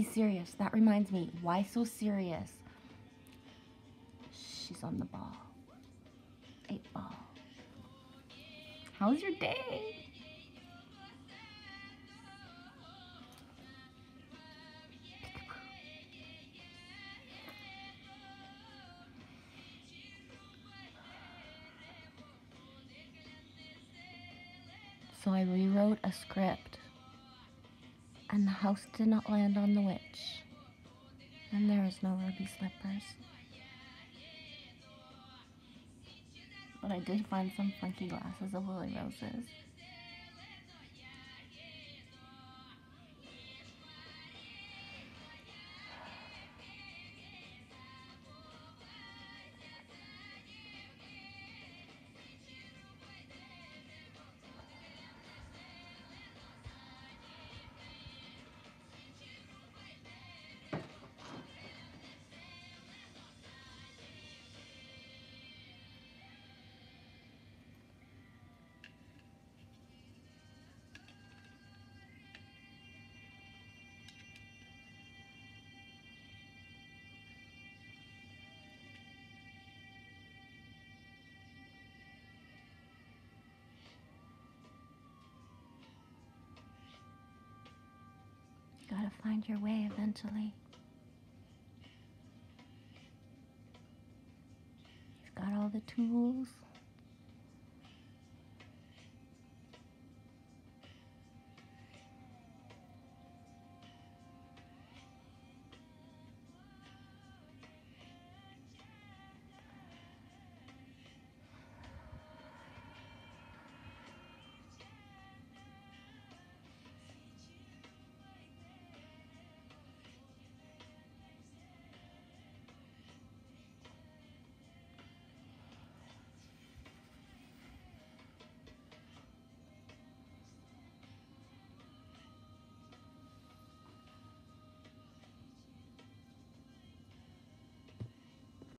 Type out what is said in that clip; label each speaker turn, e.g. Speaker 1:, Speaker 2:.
Speaker 1: serious. That reminds me. Why so serious? She's on the ball. Eight ball. How's your day? So I rewrote a script, and the house did not land on the witch, and there is no ruby slippers. But I did find some funky glasses of lily roses. Gotta find your way eventually. You've got all the tools.